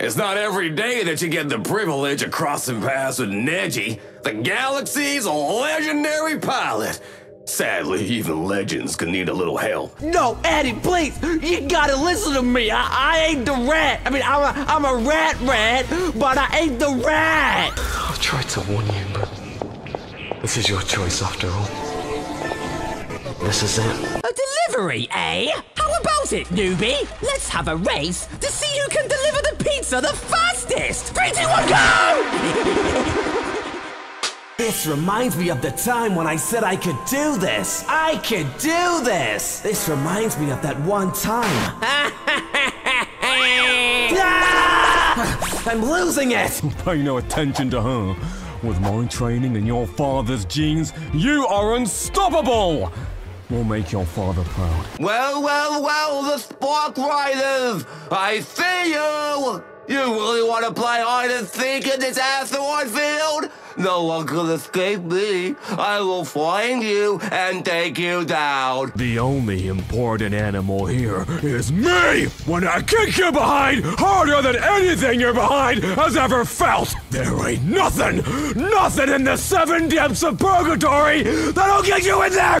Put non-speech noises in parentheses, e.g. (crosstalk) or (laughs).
It's not every day that you get the privilege of crossing paths with Neji, the galaxy's legendary pilot. Sadly, even legends can need a little help. No, Eddie, please, you gotta listen to me. I, I ain't the rat. I mean, I'm a, I'm a rat rat, but I ain't the rat. I've tried to warn you, but this is your choice after all. This is it. A delivery, eh? How about it, newbie? Let's have a race to see who can deliver the pizza the fastest. Three, two, one, go! (laughs) This reminds me of the time when I said I could do this. I could do this. This reminds me of that one time. (laughs) Ah! I'm losing it. (laughs) Pay no attention to her. With my training and your father's genes, you are unstoppable! We'll make your father proud. Well, well, well, the Spark Riders! I see you! You really want to play hide and seek in this asteroid field? No one can escape me. I will find you and take you down. The only important animal here is me! When I kick you behind harder than anything your behind has ever felt! There ain't nothing, nothing in the seven depths of purgatory that'll get you in there!